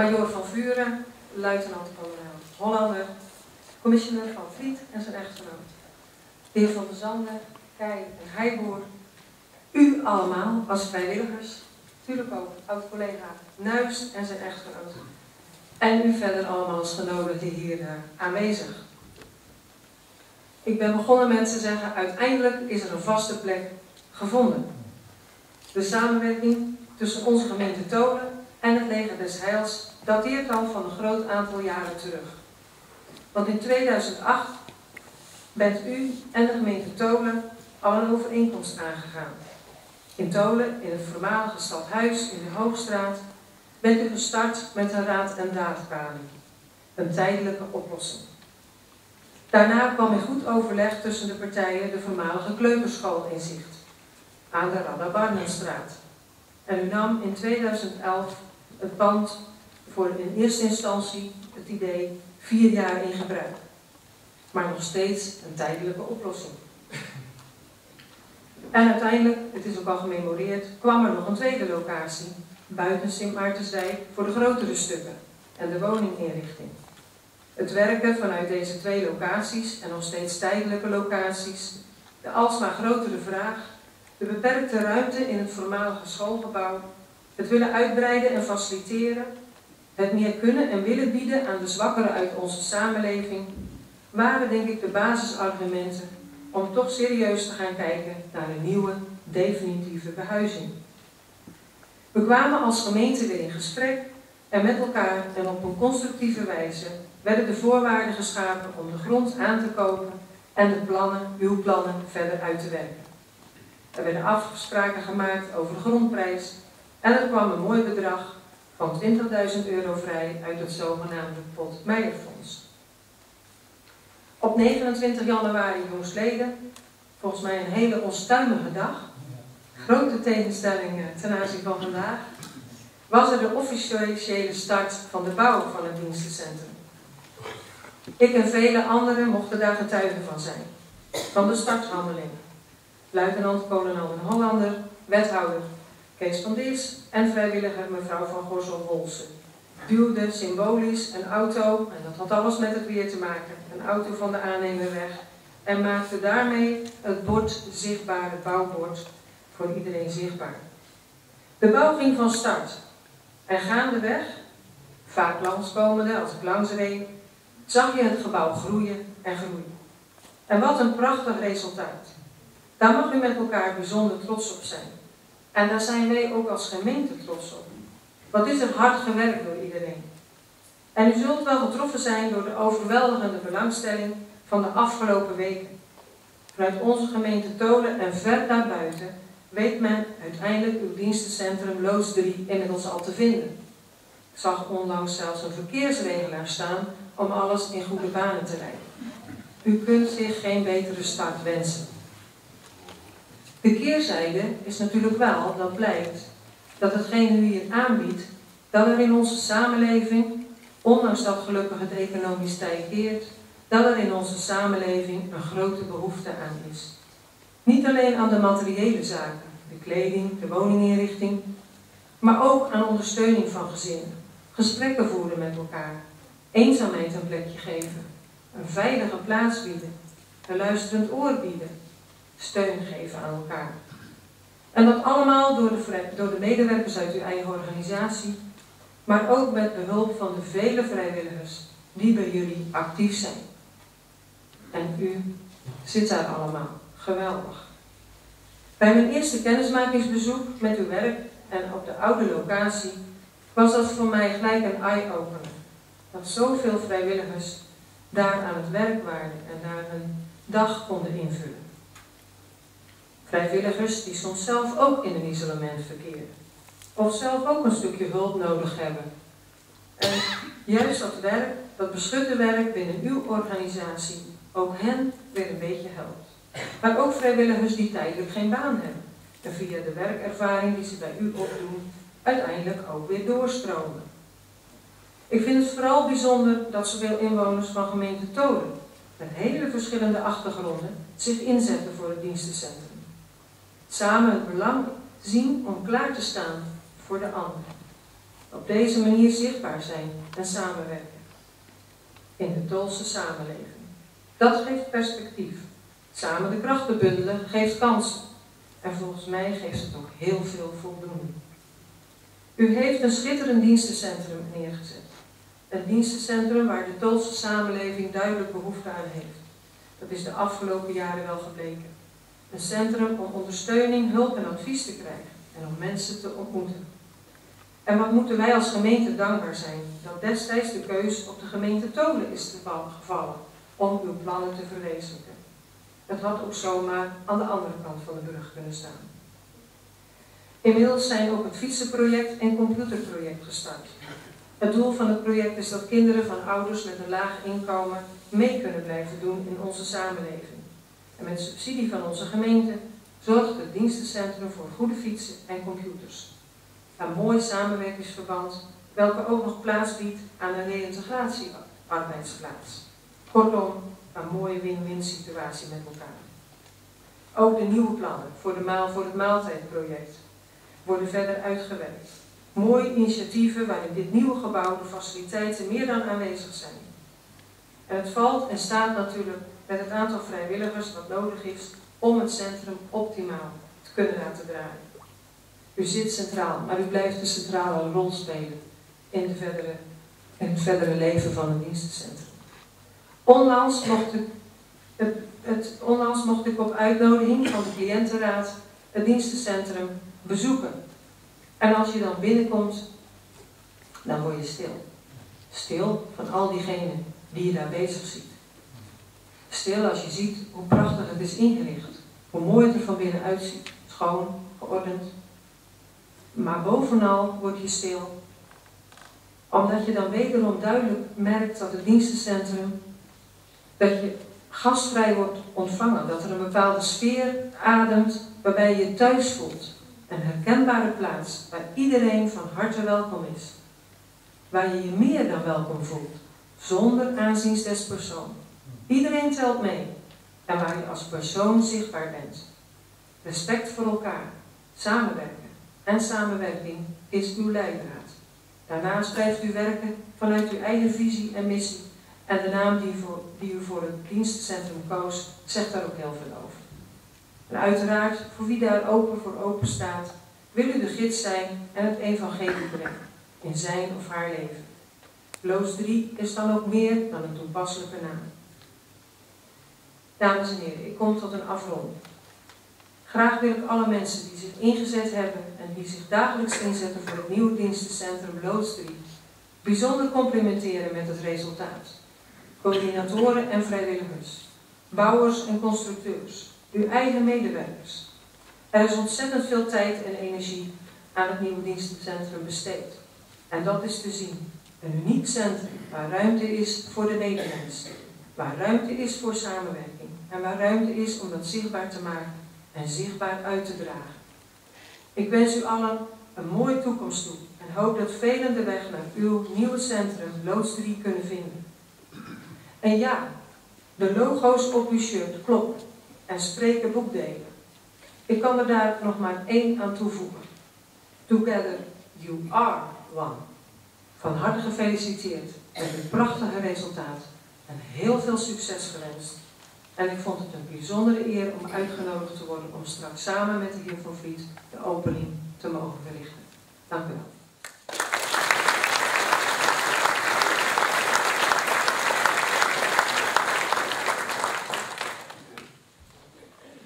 Major van Vuren, luitenant-kolonel Hollander, commissioner van Vliet en zijn echtgenoot, de heer Van der Zanden, Kei en Heiboer, u allemaal als vrijwilligers, natuurlijk ook oud-collega Nuis en zijn echtgenoot, en u verder allemaal als genodigden hier uh, aanwezig. Ik ben begonnen met te zeggen, uiteindelijk is er een vaste plek gevonden. De samenwerking tussen onze gemeente Tolen en het leger des Heils dateert al van een groot aantal jaren terug. Want in 2008 bent u en de gemeente Tolen al een overeenkomst aangegaan. In Tolen, in het voormalige stadhuis in de Hoogstraat, bent u gestart met een raad- en daadbalie. Een tijdelijke oplossing. Daarna kwam in goed overleg tussen de partijen de voormalige kleuterschool in zicht aan de Radda. En u nam in 2011 het pand voor in eerste instantie het idee vier jaar in gebruik. Maar nog steeds een tijdelijke oplossing. En uiteindelijk, het is ook al gememoreerd, kwam er nog een tweede locatie buiten Sint Maartensdijk voor de grotere stukken en de woninginrichting. Het werken vanuit deze twee locaties en nog steeds tijdelijke locaties, de alsmaar grotere vraag de beperkte ruimte in het voormalige schoolgebouw, het willen uitbreiden en faciliteren, het meer kunnen en willen bieden aan de zwakkeren uit onze samenleving, waren denk ik de basisargumenten om toch serieus te gaan kijken naar een nieuwe, definitieve behuizing. We kwamen als gemeente weer in gesprek en met elkaar en op een constructieve wijze werden de voorwaarden geschapen om de grond aan te kopen en de plannen, uw plannen, verder uit te werken. Er werden afspraken gemaakt over de grondprijs en er kwam een mooi bedrag van 20.000 euro vrij uit het zogenaamde Pot Meijerfonds. Op 29 januari jongstleden, volgens mij een hele onstuimige dag, grote tegenstelling ten aanzien van vandaag, was er de officiële start van de bouw van het dienstencentrum. Ik en vele anderen mochten daar getuigen van zijn, van de starthandeling luitenant-kolonel een Hollander, wethouder Kees van Dis en vrijwilliger mevrouw van Gorsel-Wolsen. Duwde symbolisch een auto, en dat had alles met het weer te maken, een auto van de aannemer weg en maakte daarmee het bord zichtbaar, bouwbord, voor iedereen zichtbaar. De bouw ging van start en gaandeweg, vaak langskomende als ik langs reed, zag je het gebouw groeien en groeien. En wat een prachtig resultaat. Daar mag u met elkaar bijzonder trots op zijn. En daar zijn wij ook als gemeente trots op. Wat is er hard gewerkt door iedereen. En u zult wel getroffen zijn door de overweldigende belangstelling van de afgelopen weken. Vanuit onze gemeente Tolen en ver daarbuiten weet men uiteindelijk uw dienstencentrum Loods 3 inmiddels al te vinden. Ik zag onlangs zelfs een verkeersregelaar staan om alles in goede banen te rijden. U kunt zich geen betere start wensen. De keerzijde is natuurlijk wel dat blijkt dat hetgeen u hier aanbiedt, dat er in onze samenleving, ondanks dat gelukkig het economisch keert, dat er in onze samenleving een grote behoefte aan is. Niet alleen aan de materiële zaken, de kleding, de woninginrichting, maar ook aan ondersteuning van gezinnen, gesprekken voeren met elkaar, eenzaamheid een plekje geven, een veilige plaats bieden, een luisterend oor bieden, steun geven aan elkaar. En dat allemaal door de, door de medewerkers uit uw eigen organisatie, maar ook met behulp van de vele vrijwilligers die bij jullie actief zijn. En u zit daar allemaal. Geweldig. Bij mijn eerste kennismakingsbezoek met uw werk en op de oude locatie was dat voor mij gelijk een eye-opener. Dat zoveel vrijwilligers daar aan het werk waren en daar hun dag konden invullen. Vrijwilligers die soms zelf ook in een isolement verkeren. Of zelf ook een stukje hulp nodig hebben. En juist dat werk, dat beschutte werk binnen uw organisatie, ook hen weer een beetje helpt. Maar ook vrijwilligers die tijdelijk geen baan hebben. En via de werkervaring die ze bij u opdoen, uiteindelijk ook weer doorstromen. Ik vind het vooral bijzonder dat zowel inwoners van gemeente Tolen, met hele verschillende achtergronden, zich inzetten voor het dienstencentrum. Samen het belang zien om klaar te staan voor de ander. Op deze manier zichtbaar zijn en samenwerken. In de Tolse samenleving. Dat geeft perspectief. Samen de krachten bundelen geeft kansen. En volgens mij geeft het ook heel veel voldoening. U heeft een schitterend dienstencentrum neergezet. Een dienstencentrum waar de Tolse samenleving duidelijk behoefte aan heeft. Dat is de afgelopen jaren wel gebleken. Een centrum om ondersteuning, hulp en advies te krijgen en om mensen te ontmoeten. En wat moeten wij als gemeente dankbaar zijn dat destijds de keus op de gemeente Tolen is gevallen om uw plannen te verwezenlijken. Het had ook zomaar aan de andere kant van de brug kunnen staan. Inmiddels zijn ook het fietsenproject en computerproject gestart. Het doel van het project is dat kinderen van ouders met een laag inkomen mee kunnen blijven doen in onze samenleving. En met subsidie van onze gemeente zorgt het dienstencentrum voor goede fietsen en computers. Een mooi samenwerkingsverband, welke ook nog plaats biedt aan een reïntegratiearbeidsplaats. Kortom, een mooie win-win situatie met elkaar. Ook de nieuwe plannen voor, de maal, voor het maaltijdproject worden verder uitgewerkt. Mooie initiatieven waarin dit nieuwe gebouw de faciliteiten meer dan aanwezig zijn. En het valt en staat natuurlijk met het aantal vrijwilligers wat nodig is om het centrum optimaal te kunnen laten draaien. U zit centraal, maar u blijft een centrale rol spelen in, de verdere, in het verdere leven van het dienstencentrum. Onlangs mocht, ik, het, het, onlangs mocht ik op uitnodiging van de cliëntenraad het dienstencentrum bezoeken. En als je dan binnenkomt, dan word je stil. Stil van al diegenen die je daar bezig ziet. Stil als je ziet hoe prachtig het is ingericht. Hoe mooi het er van binnen uitziet. Schoon, geordend. Maar bovenal word je stil. Omdat je dan wederom duidelijk merkt dat het dienstencentrum, dat je gastvrij wordt ontvangen. Dat er een bepaalde sfeer ademt waarbij je je thuis voelt. Een herkenbare plaats waar iedereen van harte welkom is. Waar je je meer dan welkom voelt. Zonder aanzien des persoon. Iedereen telt mee. En waar je als persoon zichtbaar bent. Respect voor elkaar. Samenwerken. En samenwerking is uw leidraad. Daarnaast blijft u werken vanuit uw eigen visie en missie. En de naam die, voor, die u voor het dienstcentrum koos, zegt daar ook heel veel over. En uiteraard, voor wie daar open voor open staat, wil u de gids zijn en het evangelie brengen in zijn of haar leven. Loos 3 is dan ook meer dan een toepasselijke naam. Dames en heren, ik kom tot een afronding. Graag wil ik alle mensen die zich ingezet hebben en die zich dagelijks inzetten voor het nieuwe dienstencentrum Loods 3 bijzonder complimenteren met het resultaat. Coördinatoren en vrijwilligers, bouwers en constructeurs, uw eigen medewerkers. Er is ontzettend veel tijd en energie aan het nieuwe dienstencentrum besteed. En dat is te zien. Een uniek centrum waar ruimte is voor de medemens, waar ruimte is voor samenwerking en waar ruimte is om dat zichtbaar te maken en zichtbaar uit te dragen. Ik wens u allen een mooie toekomst toe en hoop dat velen de weg naar uw nieuwe centrum Loods 3 kunnen vinden. En ja, de logo's op uw shirt kloppen en spreken boekdelen. Ik kan er daar nog maar één aan toevoegen. Together you are one. Van harte gefeliciteerd met het prachtige resultaat en heel veel succes gewenst. En ik vond het een bijzondere eer om uitgenodigd te worden om straks samen met de heer Van Vliet de opening te mogen verrichten. Dank u wel.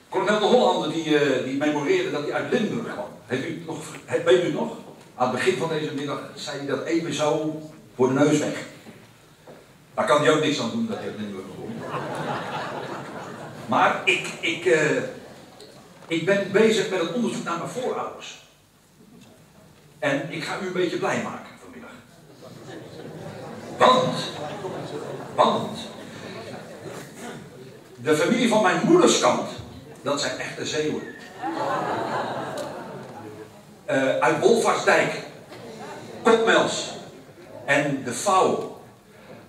Cornel de Hollander die, eh, die memoreerde dat hij uit Limburg kwam. Heeft u nog, weet u nog? Aan het begin van deze middag zei hij dat even zo voor de neus weg. Daar kan hij ook niks aan doen dat hij uit Limburg maar ik, ik, eh, ik ben bezig met het onderzoek naar mijn voorouders. En ik ga u een beetje blij maken vanmiddag. Want, want, de familie van mijn moeders kant, dat zijn echte Zeeuwen. Eh, uit Wolvarsdijk, Kopmels en de Vouw.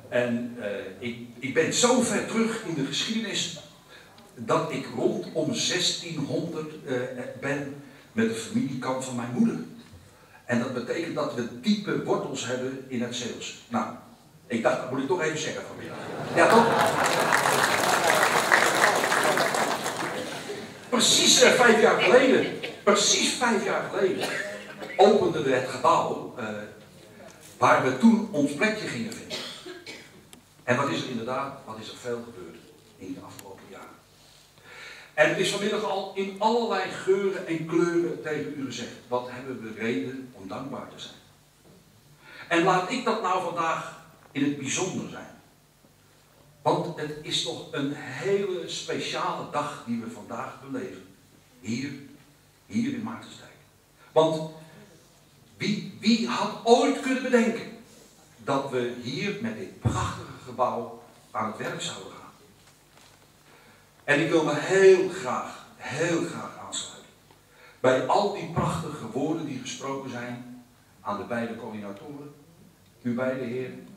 En eh, ik, ik ben zo ver terug in de geschiedenis dat ik rondom 1600 eh, ben met de familiekant van mijn moeder. En dat betekent dat we diepe wortels hebben in het Zeeuws. Nou, ik dacht, dat moet ik toch even zeggen vanmiddag. Ja, toch? Precies eh, vijf jaar geleden, precies vijf jaar geleden, openden we het gebouw eh, waar we toen ons plekje gingen vinden. En wat is er inderdaad, wat is er veel gebeurd in de afgelopen. En het is vanmiddag al in allerlei geuren en kleuren tegen u gezegd. Wat hebben we reden om dankbaar te zijn. En laat ik dat nou vandaag in het bijzonder zijn. Want het is toch een hele speciale dag die we vandaag beleven. Hier, hier in Maartensdijk. Want wie, wie had ooit kunnen bedenken dat we hier met dit prachtige gebouw aan het werk zouden gaan? En ik wil me heel graag, heel graag aansluiten. Bij al die prachtige woorden die gesproken zijn aan de beide coördinatoren. U beide heren.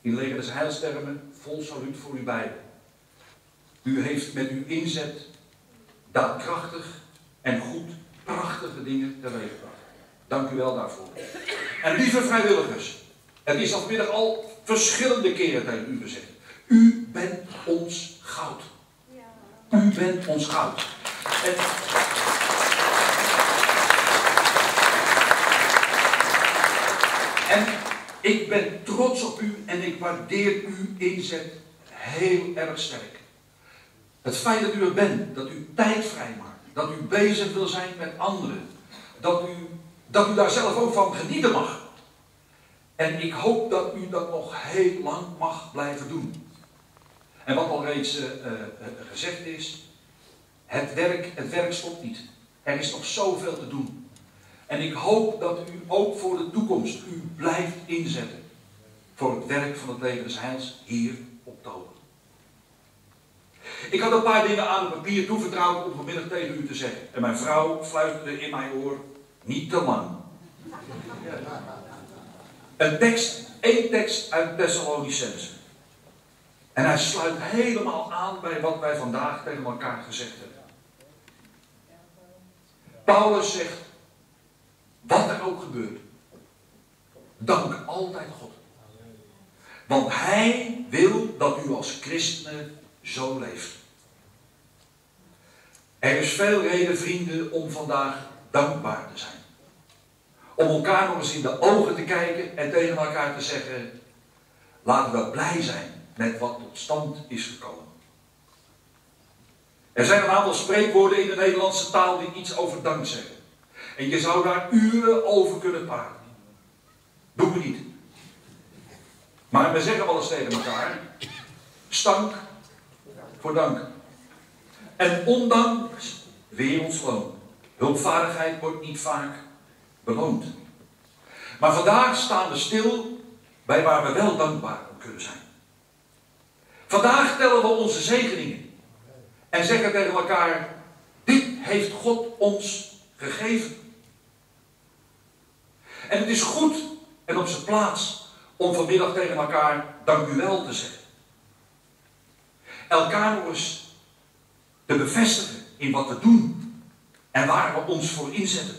In leger des heilstermen, vol saluut voor u beiden. U heeft met uw inzet daadkrachtig en goed prachtige dingen teweeggebracht. Dank u wel daarvoor. En lieve vrijwilligers, het is vanmiddag al verschillende keren tegen u gezegd. U bent ons goud. U bent ons goud. En, en ik ben trots op u en ik waardeer uw inzet heel erg sterk. Het feit dat u er bent, dat u tijd vrijmaakt, dat u bezig wil zijn met anderen, dat u, dat u daar zelf ook van genieten mag. En ik hoop dat u dat nog heel lang mag blijven doen. En wat al reeds uh, uh, gezegd is, het werk, het werk stopt niet. Er is nog zoveel te doen. En ik hoop dat u ook voor de toekomst u blijft inzetten voor het werk van het leger des Heils hier op Tober. Ik had een paar dingen aan het papier toevertrouwd om vanmiddag tegen u te zeggen. En mijn vrouw fluisterde in mijn oor, niet te lang. Een tekst, één tekst uit Thessalonicense. En hij sluit helemaal aan bij wat wij vandaag tegen elkaar gezegd hebben. Paulus zegt, wat er ook gebeurt, dank altijd God. Want hij wil dat u als christenen zo leeft. Er is veel reden, vrienden, om vandaag dankbaar te zijn. Om elkaar nog eens in de ogen te kijken en tegen elkaar te zeggen: laten we blij zijn met wat tot stand is gekomen. Er zijn een aantal spreekwoorden in de Nederlandse taal die iets over dank zeggen. En je zou daar uren over kunnen praten. Doen we niet. Maar we zeggen wel eens tegen elkaar: stank voor dank. En ondank wereldsloon. Hulpvaardigheid wordt niet vaak beloond. Maar vandaag staan we stil bij waar we wel dankbaar om kunnen zijn. Vandaag tellen we onze zegeningen. En zeggen tegen elkaar: Dit heeft God ons gegeven. En het is goed en op zijn plaats om vanmiddag tegen elkaar dank u wel te zeggen. Elkaar nog eens te bevestigen in wat we doen en waar we ons voor inzetten.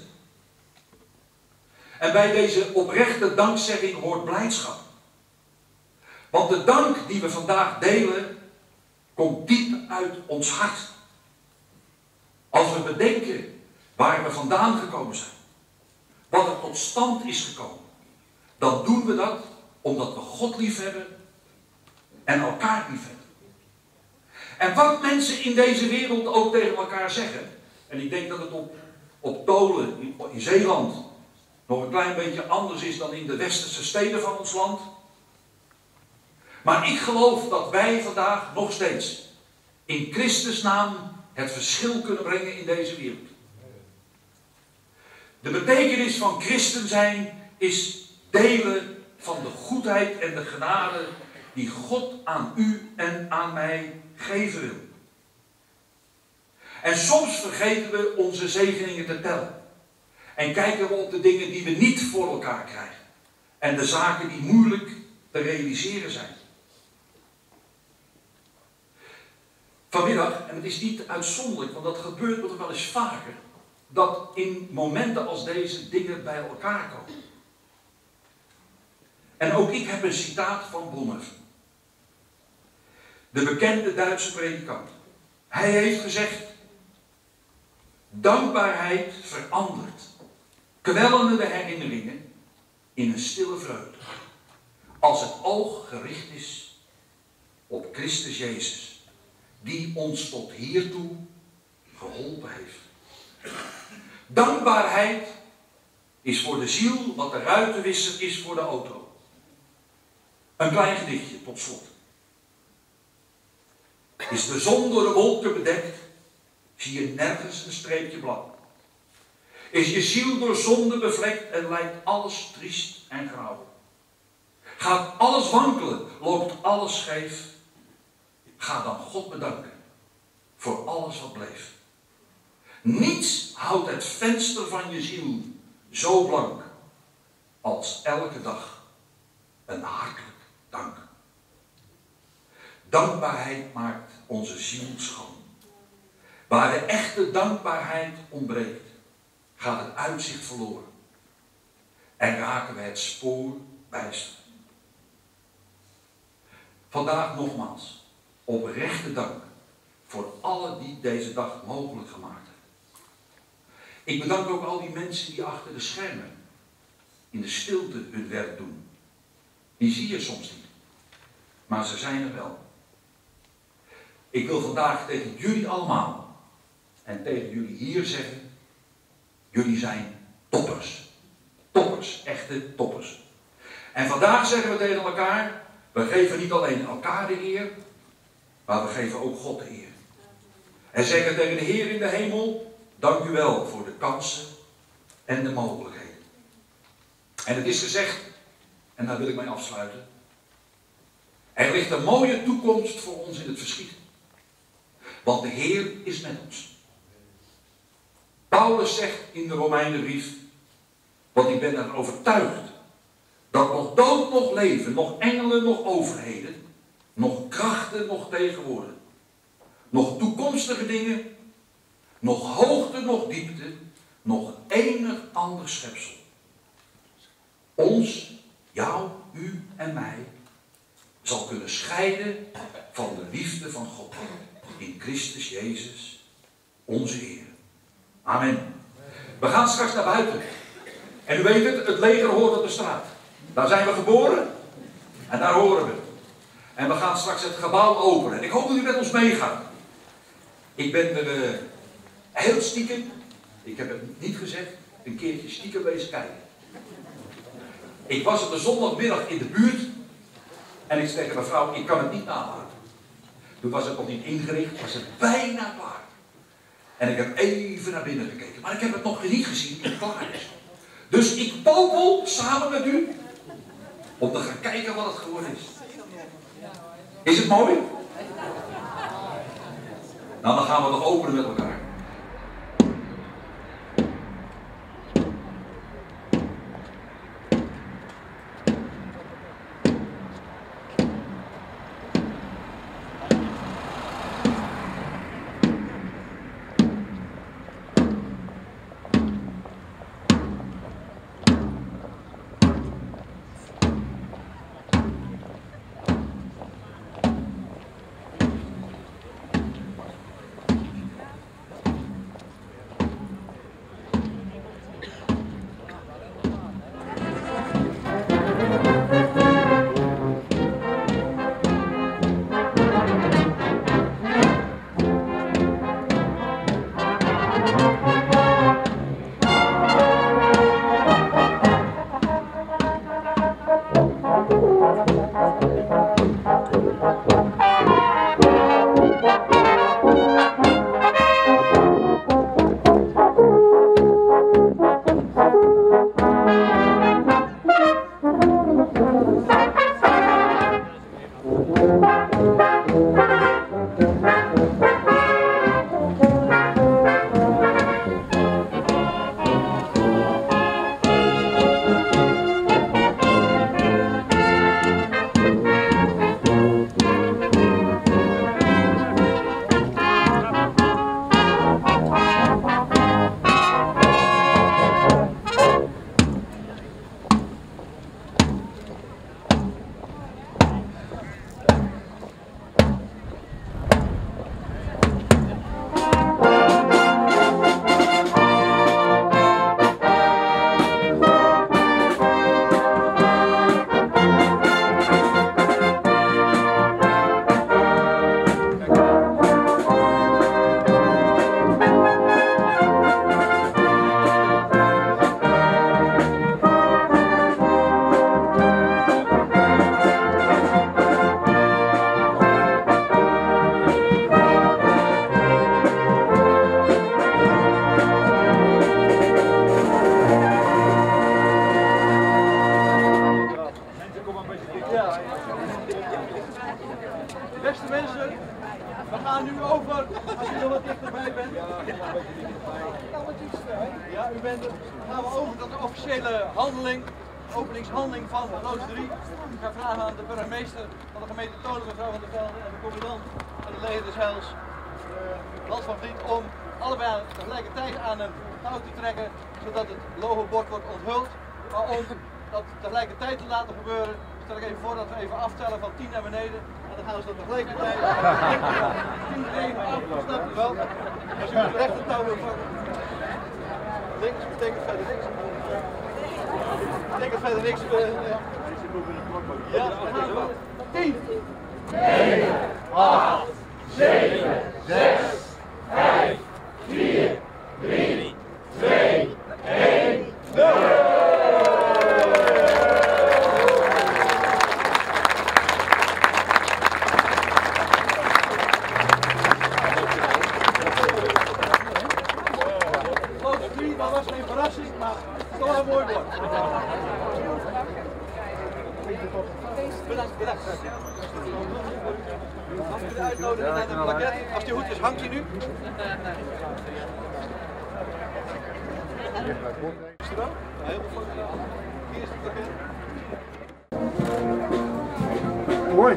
En bij deze oprechte dankzegging hoort blijdschap. Want de dank die we vandaag delen, komt diep uit ons hart. Als we bedenken waar we vandaan gekomen zijn, wat er tot stand is gekomen, dan doen we dat omdat we God lief hebben en elkaar lief hebben. En wat mensen in deze wereld ook tegen elkaar zeggen. En ik denk dat het op, op Tolen, in, in Zeeland, nog een klein beetje anders is dan in de westerse steden van ons land. Maar ik geloof dat wij vandaag nog steeds in Christus naam het verschil kunnen brengen in deze wereld. De betekenis van christen zijn is delen van de goedheid en de genade die God aan u en aan mij geven wil. En soms vergeten we onze zegeningen te tellen. En kijken we op de dingen die we niet voor elkaar krijgen. En de zaken die moeilijk te realiseren zijn. Vanmiddag, en het is niet uitzonderlijk, want dat gebeurt nog wel eens vaker, dat in momenten als deze dingen bij elkaar komen. En ook ik heb een citaat van Bonhoeffer. De bekende Duitse predikant. Hij heeft gezegd: Dankbaarheid verandert kwellende herinneringen in een stille vreugde. Als het oog gericht is op Christus Jezus, die ons tot hiertoe geholpen heeft. Dankbaarheid is voor de ziel wat de ruitenwisser is voor de auto. Een klein gedichtje tot slot. Is de zon door de wolken bedekt, zie je nergens een streepje blauw. Is je ziel door zonde bevlekt en lijkt alles triest en grauw. Gaat alles wankelen, loopt alles scheef. Ga dan God bedanken voor alles wat bleef. Niets houdt het venster van je ziel zo blank als elke dag een hartelijk dank. Dankbaarheid maakt onze ziel schoon. Waar de echte dankbaarheid ontbreekt, gaat het uitzicht verloren. En raken we het spoor bijster. Vandaag nogmaals, oprechte dank voor alle die deze dag mogelijk gemaakt hebben. Ik bedank ook al die mensen die achter de schermen in de stilte hun werk doen. Die zie je soms niet, maar ze zijn er wel. Ik wil vandaag tegen jullie allemaal en tegen jullie hier zeggen, jullie zijn toppers. Toppers, echte toppers. En vandaag zeggen we tegen elkaar, we geven niet alleen elkaar de eer, maar we geven ook God de eer. En zeggen tegen de Heer in de hemel, dank u wel voor de kansen en de mogelijkheden. En het is gezegd, en daar wil ik mee afsluiten, er ligt een mooie toekomst voor ons in het verschiet. Want de Heer is met ons. Paulus zegt in de Romeinenbrief, want ik ben er overtuigd, dat nog dood, nog leven, nog engelen, nog overheden, nog krachten, nog tegenwoordig, nog toekomstige dingen, nog hoogte, nog diepte, nog enig ander schepsel. Ons, jou, u en mij, zal kunnen scheiden van de liefde van God in Christus Jezus, onze Heer. Amen. We gaan straks naar buiten. En u weet het, het leger hoort op de straat. Daar zijn we geboren. En daar horen we. En we gaan straks het gebouw openen. En ik hoop dat u met ons meegaat. Ik ben er uh, heel stiekem, ik heb het niet gezegd, een keertje stiekem wezen kijken. Ik was op de zondagmiddag in de buurt. En ik zei tegen mijn vrouw, ik kan het niet nalaten. Toen was het nog niet ingericht, was het bijna klaar. En ik heb even naar binnen gekeken. Maar ik heb het nog niet gezien het klaar is. Dus ik popel samen met u om te gaan kijken wat het geworden is. Is het mooi? Nou, dan gaan we nog openen met elkaar. En de commandant van de leger des Heils, Hans van Vliet, om allebei tegelijkertijd aan een touw te trekken, zodat het logobord wordt onthuld. Maar om dat tegelijkertijd te laten gebeuren, stel ik even voor dat we even aftellen van 10 naar beneden. En dan gaan ze dat tegelijkertijd. 10 even af, snap je wel? Als u het rechter touw wil pakken. Links betekent verder niks. Betekent verder niks. Uh, ja, dan gaan we. 10, 9, 8, 7, 6, 5, 4, 3, 2, 1, 0. Dat was geen verrassing, maar toch een mooi woord. Bedankt, bedankt. Mag ik u uitnodigen naar de plaket? Als die goed is, hangt hij nu. Is er wel? Heel veel. Hier is het plaket. Mooi.